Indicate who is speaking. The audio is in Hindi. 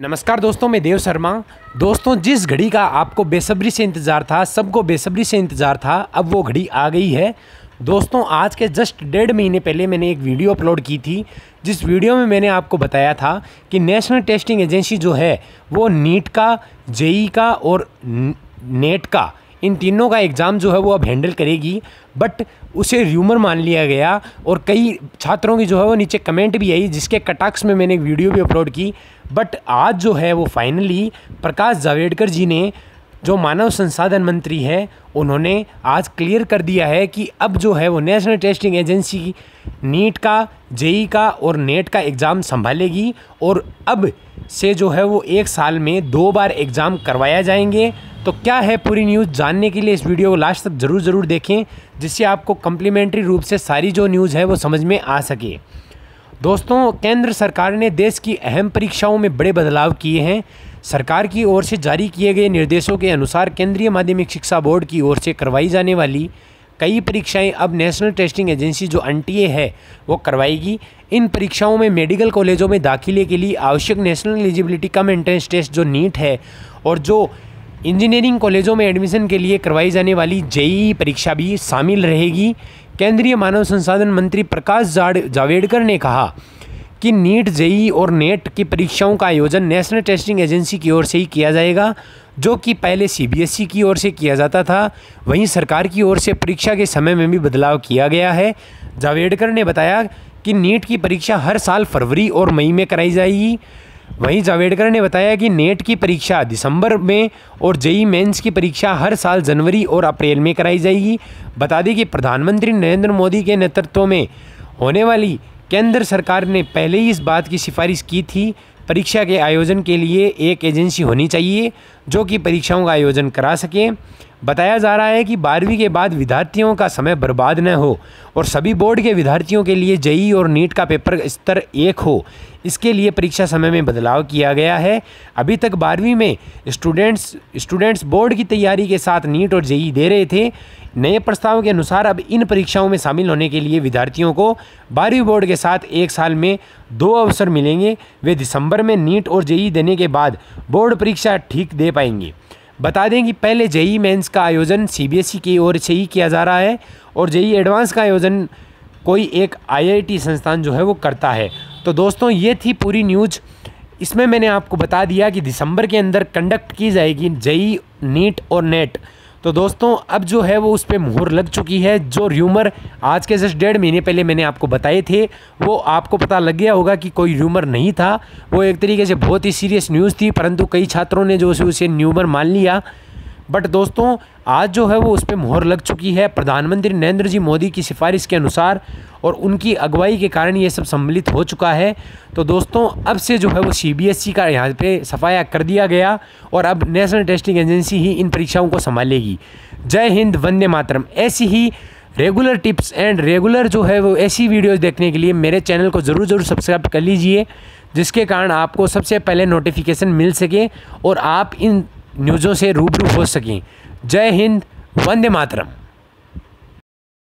Speaker 1: नमस्कार दोस्तों, मैं देव शर्मा। दोस्तों, जिस घड़ी का आपको बेसब्री से इंतज़ार था, सबको बेसब्री से इंतज़ार था, अब वो घड़ी आ गई है। दोस्तों, आज के जस्ट डेढ़ महीने पहले मैंने एक वीडियो अपलोड की थी, जिस वीडियो में मैंने आपको बताया था कि नेशनल टेस्टिंग एजेंसी जो है, वो नीट का, जेई का और नेट का इन तीनों का एग्ज़ाम जो है वो अब हैंडल करेगी, बट उसे र्यूमर मान लिया गया और कई छात्रों की जो है वो नीचे कमेंट भी आई, जिसके कटाक्स में मैंने एक वीडियो भी अपलोड की। बट आज जो है वो फाइनली प्रकाश जावेडकर जी ने, जो मानव संसाधन मंत्री है, उन्होंने आज क्लियर कर दिया है कि अब जो है वो नेशनल टेस्टिंग एजेंसी नीट का, जेई का और नेट का एग्ज़ाम संभालेगी और अब से जो है वो एक साल में दो बार एग्ज़ाम करवाया जाएँगे। तो क्या है पूरी न्यूज़ जानने के लिए इस वीडियो को लास्ट तक ज़रूर ज़रूर देखें, जिससे आपको कम्प्लीमेंट्री रूप से सारी जो न्यूज़ है वो समझ में आ सके। दोस्तों, केंद्र सरकार ने देश की अहम परीक्षाओं में बड़े बदलाव किए हैं। सरकार की ओर से जारी किए गए निर्देशों के अनुसार केंद्रीय माध्यमिक शिक्षा बोर्ड की ओर से करवाई जाने वाली कई परीक्षाएँ अब नेशनल टेस्टिंग एजेंसी जो एनटीए है, वो करवाएगी। इन परीक्षाओं में मेडिकल कॉलेजों में दाखिले के लिए आवश्यक national eligibility cum entrance test जो नीट है और जो इंजीनियरिंग कॉलेजों में एडमिशन के लिए करवाई जाने वाली जेई परीक्षा भी शामिल रहेगी, केंद्रीय मानव संसाधन मंत्री प्रकाश जावड़ेकर ने कहा कि नीट जेई और नेट की परीक्षाओं का आयोजन नेशनल टेस्टिंग एजेंसी की ओर से ही किया जाएगा, जो कि पहले सीबीएसई की ओर से किया जाता था। वहीं सरकार की ओर से परीक्षा के समय में भी बदलाव किया गया है। जावड़ेकर ने बताया कि नीट की परीक्षा हर साल फरवरी और मई में कराई जाएगी। वहीं जावेडकर ने बताया कि नेट की परीक्षा दिसंबर में और जेई मेंस की परीक्षा हर साल जनवरी और अप्रैल में कराई जाएगी। बता दें कि प्रधानमंत्री नरेंद्र मोदी के नेतृत्व में होने वाली केंद्र सरकार ने पहले ही इस बात की सिफारिश की थी, परीक्षा के आयोजन के लिए एक एजेंसी होनी चाहिए जो कि परीक्षाओं का आयोजन करा सके। बताया जा रहा है कि बारहवीं के बाद विद्यार्थियों का समय बर्बाद न हो और सभी बोर्ड के विद्यार्थियों के लिए जेई और नीट का पेपर स्तर एक हो। इसके लिए परीक्षा समय में बदलाव किया गया है। अभी तक बारहवीं में स्टूडेंट्स स्टूडेंट्स बोर्ड की तैयारी के साथ नीट और जेई दे रहे थे। नए प्रस्ताव के अनुसार अब इन परीक्षाओं में शामिल होने के लिए विद्यार्थियों को बारहवीं बोर्ड के साथ एक साल में दो अवसर मिलेंगे। वे दिसंबर में नीट और जेई देने के बाद बोर्ड परीक्षा ठीक दे पाएँगे। बता दें कि पहले जेई मेंस का आयोजन सीबीएसई की ओर से ही किया जा रहा है और जेई एडवांस का आयोजन कोई एक आईआईटी संस्थान जो है वो करता है। तो दोस्तों, ये थी पूरी न्यूज़। इसमें मैंने आपको बता दिया कि दिसंबर के अंदर कंडक्ट की जाएगी जेई नीट और नेट। तो दोस्तों, अब जो है वो उस पर मुहर लग चुकी है। जो र्यूमर आज के जस्ट डेढ़ महीने पहले मैंने आपको बताए थे, वो आपको पता लग गया होगा कि कोई र्यूमर नहीं था। वो एक तरीके से बहुत ही सीरियस न्यूज़ थी, परंतु कई छात्रों ने जो उसे न्यूमर मान लिया। बट दोस्तों, आज जो है वो उस पर मुहर लग चुकी है। प्रधानमंत्री नरेंद्र जी मोदी की सिफारिश के अनुसार और उनकी अगुवाई के कारण ये सब सम्मिलित हो चुका है। तो दोस्तों, अब से जो है वो सीबीएसई का यहाँ पे सफाया कर दिया गया और अब नेशनल टेस्टिंग एजेंसी ही इन परीक्षाओं को संभालेगी। जय हिंद, वंदे मातरम। ऐसी ही रेगुलर टिप्स एंड रेगुलर जो है वो ऐसी वीडियोज़ देखने के लिए मेरे चैनल को ज़रूर ज़रूर सब्सक्राइब कर लीजिए, जिसके कारण आपको सबसे पहले नोटिफिकेशन मिल सके और आप इन न्यूज़ों से रूबरू हो सकें। जय हिंद वंदे मातरम।